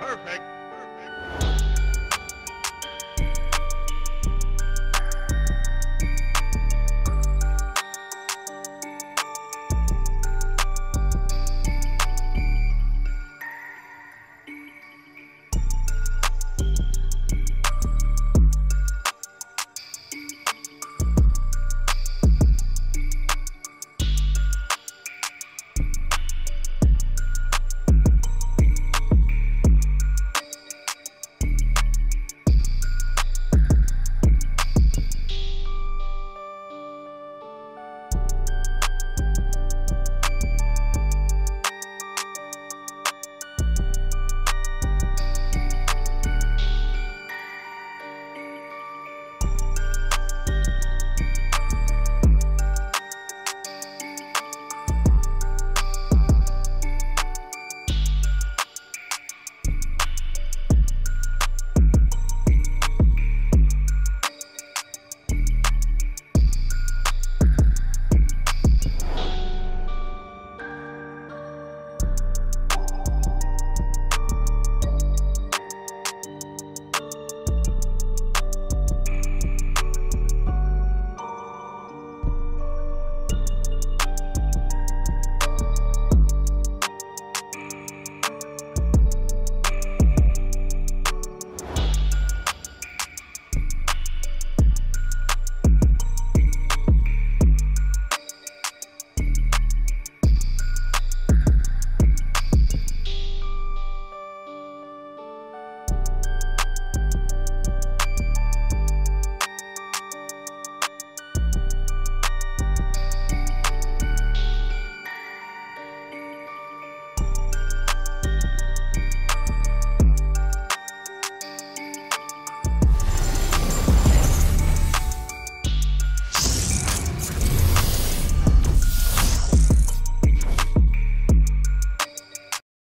Perfect.